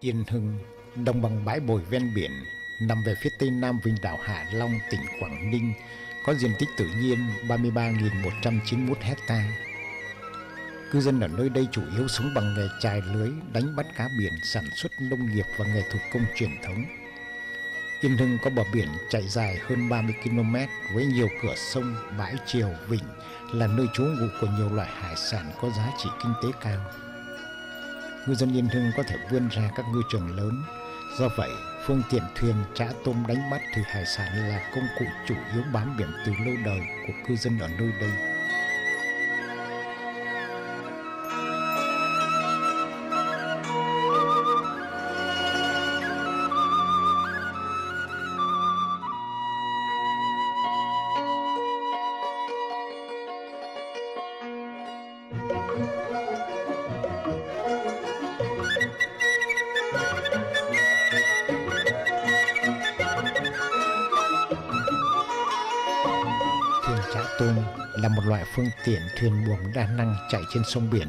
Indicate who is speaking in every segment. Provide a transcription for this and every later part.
Speaker 1: Yên Hưng, đồng bằng bãi bồi ven biển, nằm về phía tây nam Vịnh đảo Hạ Long, tỉnh Quảng Ninh, có diện tích tự nhiên 33.191 hectare Cư dân ở nơi đây chủ yếu sống bằng nghề chài lưới, đánh bắt cá biển, sản xuất nông nghiệp và nghề thủ công truyền thống. Yên Hưng có bờ biển chạy dài hơn 30 km với nhiều cửa sông, bãi triều, vịnh là nơi trú ngụ của nhiều loại hải sản có giá trị kinh tế cao ngư dân Yên Hưng có thể vươn ra các ngư trường lớn. Do vậy, phương tiện thuyền trã tôm đánh bắt thủy hải sản là công cụ chủ yếu bám biển từ lâu đời của cư dân ở nơi đây. Thuyền buồm đa năng chạy trên sông biển.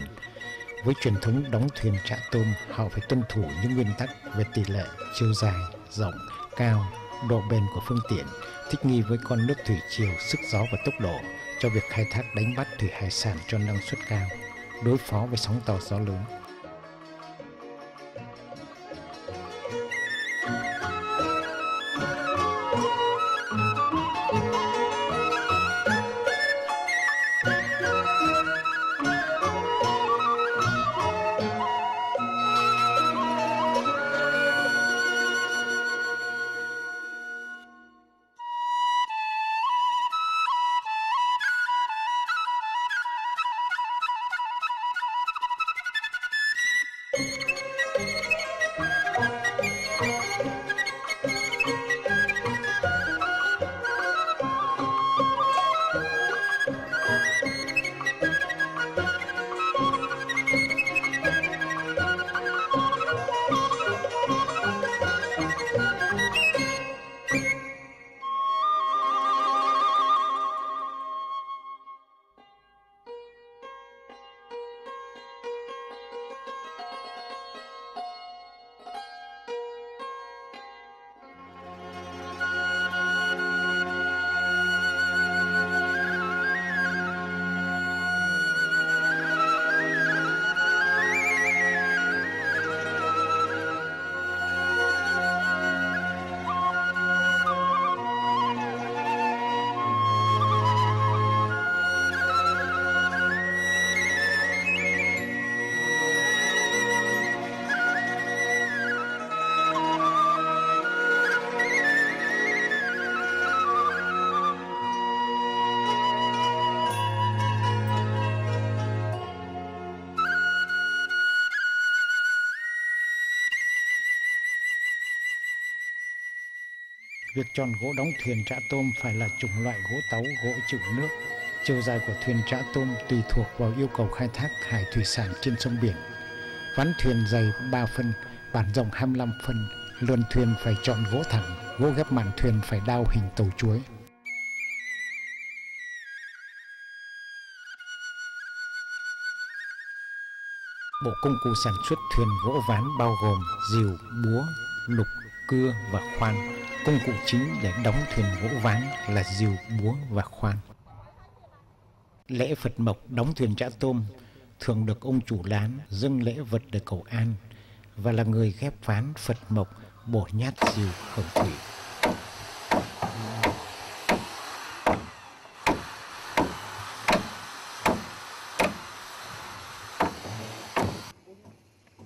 Speaker 1: Với truyền thống đóng thuyền trạ tôm, họ phải tuân thủ những nguyên tắc về tỷ lệ, chiều dài, rộng, cao, độ bền của phương tiện, thích nghi với con nước thủy triều, sức gió và tốc độ cho việc khai thác đánh bắt thủy hải sản cho năng suất cao, đối phó với sóng to gió lớn. Việc chọn gỗ đóng thuyền trã tôm phải là chủng loại gỗ táo gỗ chịu nước. Chiều dài của thuyền trã tôm tùy thuộc vào yêu cầu khai thác hải thủy sản trên sông biển. Ván thuyền dày 3 phân, bản rộng 25 phân, lượn thuyền phải chọn gỗ thẳng, gỗ ghép mạn thuyền phải đao hình tàu chuối. Bộ công cụ sản xuất thuyền gỗ ván bao gồm dìu, búa, lục, cưa và khoan Công cụ chính để đóng thuyền gỗ ván là diều, búa và khoan. Lễ Phật Mộc đóng thuyền trã tôm thường được ông chủ lán dâng lễ vật để cầu an và là người ghép ván Phật Mộc bổ nhát diều khẩu thủy.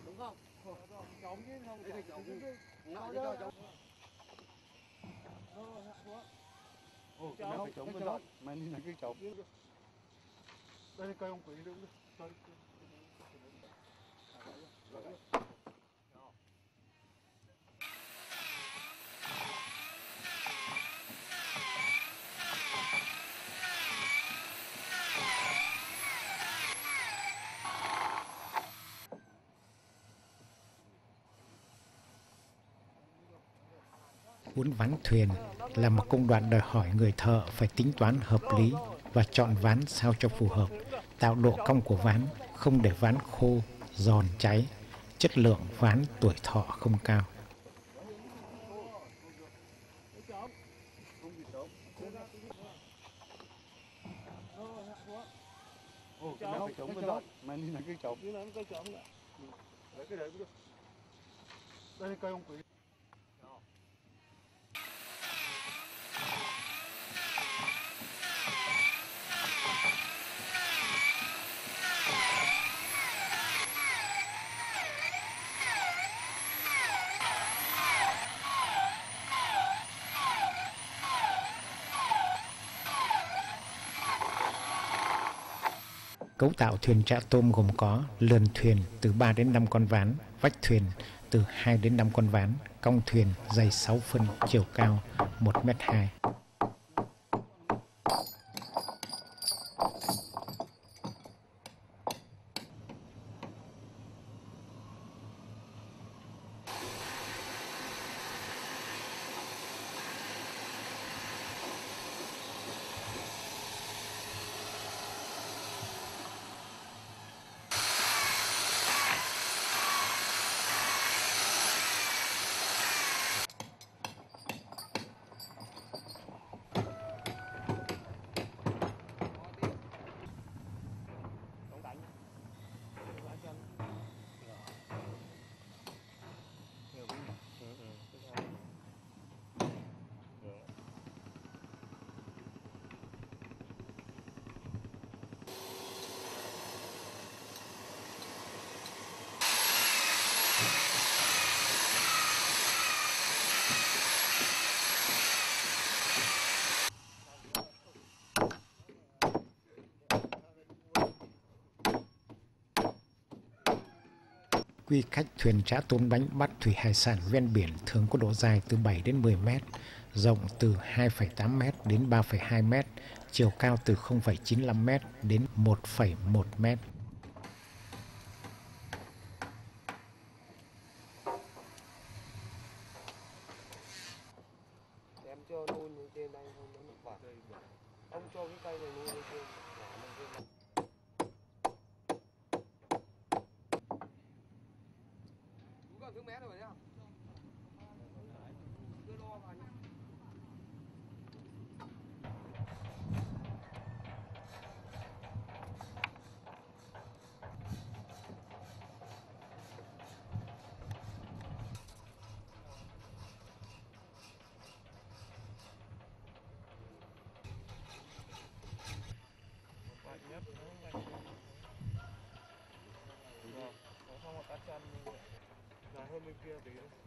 Speaker 1: Đúng không? Chống chứ không, chống chứ. Ồ, cái phải trống bên đó. Mà nhìn là cái trống. Đây là cây ông quỷ đúng không? Uốn ván thuyền là một công đoạn đòi hỏi người thợ phải tính toán hợp lý và chọn ván sao cho phù hợp, tạo độ cong của ván, không để ván khô, giòn cháy, chất lượng ván tuổi thọ không cao. Cấu tạo thuyền trạ tôm gồm có lườn thuyền từ 3 đến 5 con ván, vách thuyền từ 2 đến 5 con ván, cong thuyền dày 6 phân, chiều cao 1 m 2. Quy cách thuyền trã tốn bánh bắt thủy hải sản ven biển thường có độ dài từ 7 đến 10 mét, rộng từ 2,8 mét đến 3,2 mét, chiều cao từ 0,95 mét đến 1,1 mét.
Speaker 2: em cho nuôi những trên đây không nó quả ông cho cái cây này nuôi lên trên Đúng còn thứ mé rồi nhá. Đưa lo vào nhá. không có cá chân dài hơn bên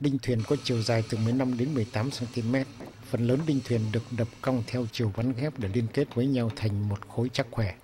Speaker 1: Đinh thuyền có chiều dài từ 15 đến 18 cm. Phần lớn đinh thuyền được đập cong theo chiều vắn ghép để liên kết với nhau thành một khối chắc khỏe.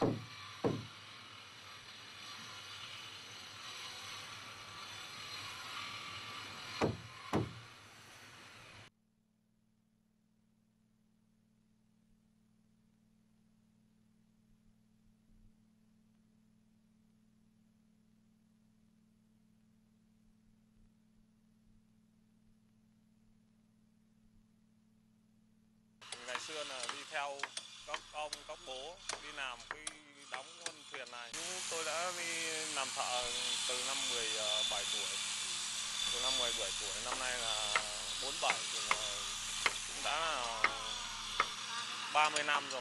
Speaker 3: Ngày xưa là đi theo các ông các bố đi làm cái đóng con thuyền này Nhưng tôi đã đi làm thợ từ năm 17 ờ, tuổi. Từ năm 17 tuổi, năm nay là 47 thì là cũng đã ờ, là 30 năm rồi.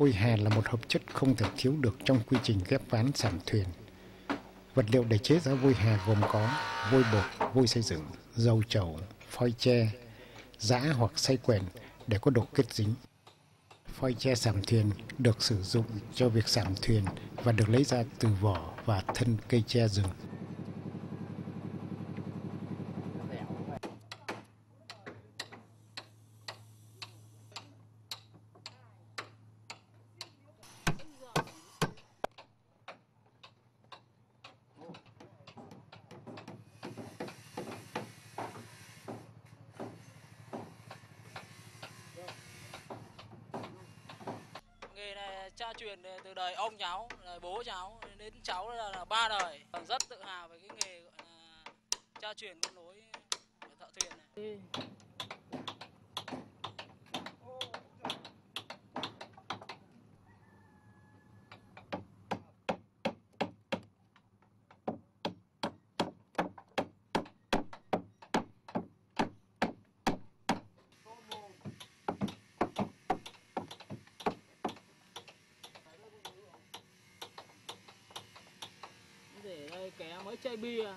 Speaker 1: Vôi hè là một hợp chất không thể thiếu được trong quy trình ghép ván sản thuyền. Vật liệu để chế ra vôi hè gồm có vôi bột, vôi xây dựng, dầu trầu, phoi tre, giã hoặc xay quèn để có độ kết dính. Phoi tre sảm thuyền được sử dụng cho việc sảm thuyền và được lấy ra từ vỏ và thân cây tre rừng.
Speaker 4: بيا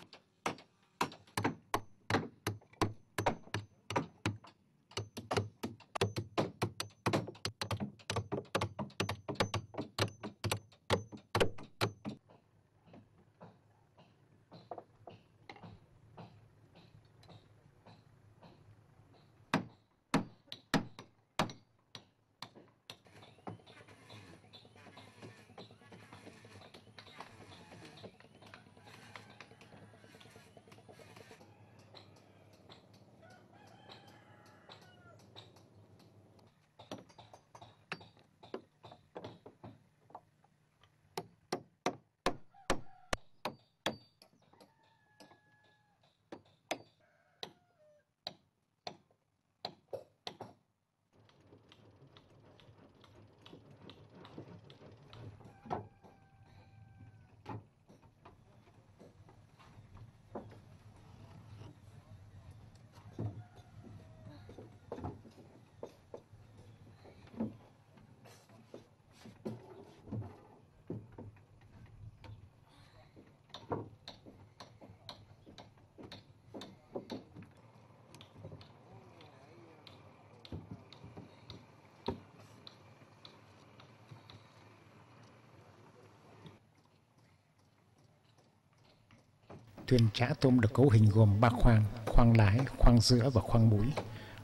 Speaker 4: Thuyền
Speaker 1: trã tôm được cấu hình gồm ba khoang, khoang lái, khoang giữa và khoang mũi.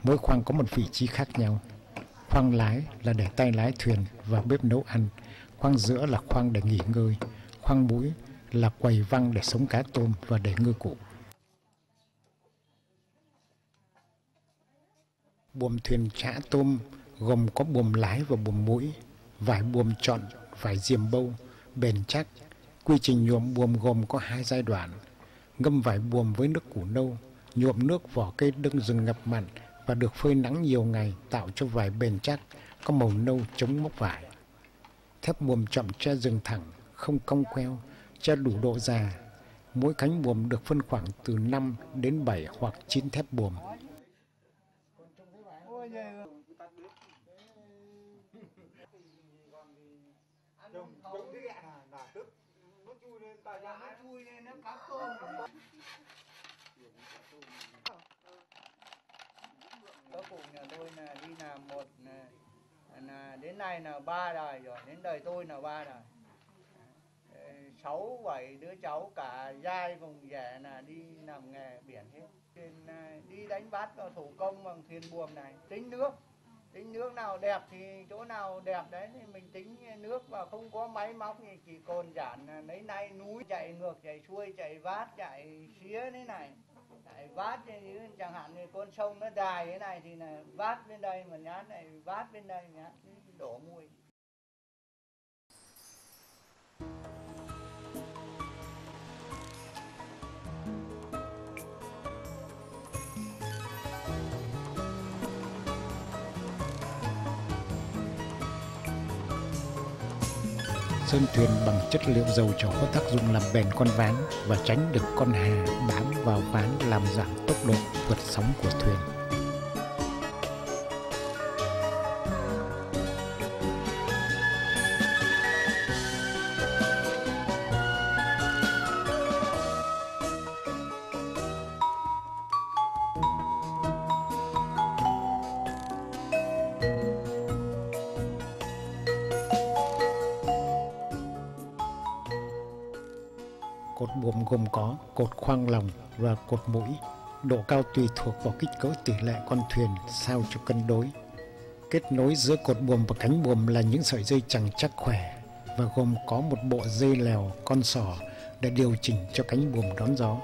Speaker 1: Mỗi khoang có một vị trí khác nhau. Khoang lái là để tay lái thuyền và bếp nấu ăn. Khoang giữa là khoang để nghỉ ngơi. Khoang mũi là quầy văng để sống cá tôm và để ngư cụ. Buồm thuyền trã tôm gồm có buồm lái và buồm mũi, vải buồm trọn, vải diềm bâu, bền chắc. Quy trình nhuộm buồm gồm có hai giai đoạn – ngâm vải buồm với nước củ nâu, nhuộm nước vỏ cây đương rừng ngập mặn và được phơi nắng nhiều ngày tạo cho vải bền chắc, có màu nâu chống mốc vải. Thép buồm chậm che rừng thẳng, không cong queo, che đủ độ già. Mỗi cánh buồm được phân khoảng từ 5 đến 7 hoặc 9 thép buồm.
Speaker 5: Các cụ nhà tôi là đi làm một là, là đến nay là ba đời rồi đến đời tôi là ba đời. Ờ, sáu bảy đứa cháu cả giai vùng rẻ là đi làm nghề biển hết. À, đi đánh bắt thủ công bằng thuyền buồm này tính nước nào đẹp thì chỗ nào đẹp đấy, thì mình tính nước và không có máy móc thì chỉ còn giản lấy nay núi, chạy ngược, chạy xuôi, chạy vát, chạy xía thế này. Chạy vát như chẳng hạn như con sông nó dài thế này thì là vát bên đây mà nhát này, vát bên đây nhát, đổ mùi.
Speaker 1: Sơn thuyền bằng chất liệu dầu trầu có tác dụng làm bền con ván và tránh được con hà bám vào ván làm giảm tốc độ vượt sóng của thuyền. Gồm có cột khoang lồng và cột mũi. Độ cao tùy thuộc vào kích cỡ tỷ lệ con thuyền sao cho cân đối. Kết nối giữa cột buồm và cánh buồm là những sợi dây chẳng chắc khỏe và gồm có một bộ dây lèo con sò để điều chỉnh cho cánh buồm đón gió.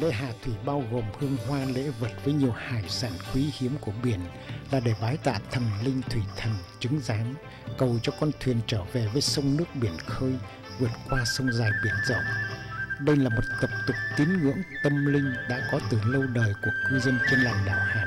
Speaker 1: Lễ hạ thủy bao gồm hương hoa lễ vật với nhiều hải sản quý hiếm của biển là để bái tạ thần linh thủy thần chứng giám, cầu cho con thuyền trở về với sông nước biển khơi, vượt qua sông dài biển rộng. Đây là một tập tục tín ngưỡng tâm linh đã có từ lâu đời của cư dân trên làng đảo Hà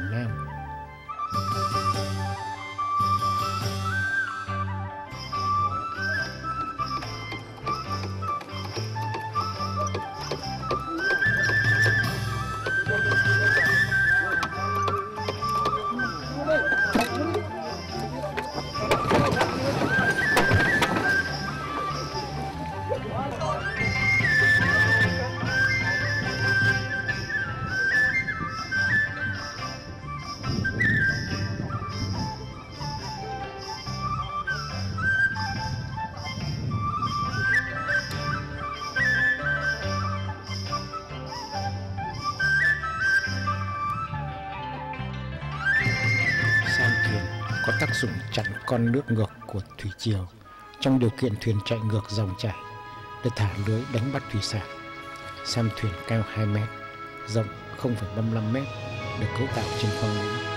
Speaker 1: dụng chặn con nước ngược của thủy triều trong điều kiện thuyền chạy ngược dòng chảy để thả lưới đánh bắt thủy sản. San thuyền cao 2 mét, rộng 0,55 mét được cấu tạo trên khoang mũi.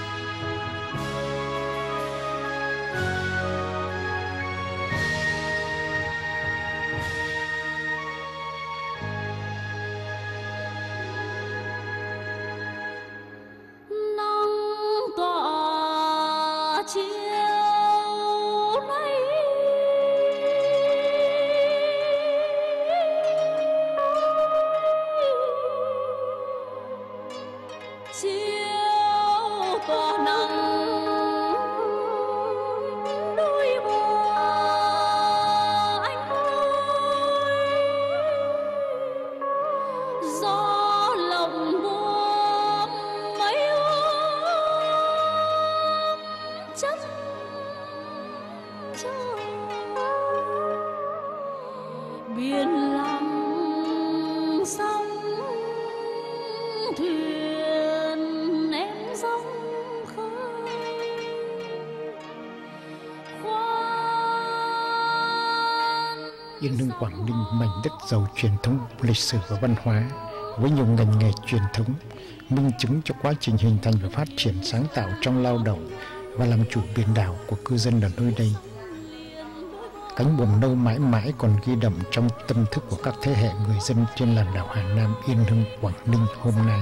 Speaker 1: Quảng Ninh mảnh đất giàu truyền thống, lịch sử và văn hóa với nhiều ngành nghề truyền thống, minh chứng cho quá trình hình thành và phát triển sáng tạo trong lao động và làm chủ biển đảo của cư dân ở nơi đây. Cánh buồm nâu mãi mãi còn ghi đậm trong tâm thức của các thế hệ người dân trên làng đảo Hà Nam Yên Hưng Quảng Ninh hôm nay.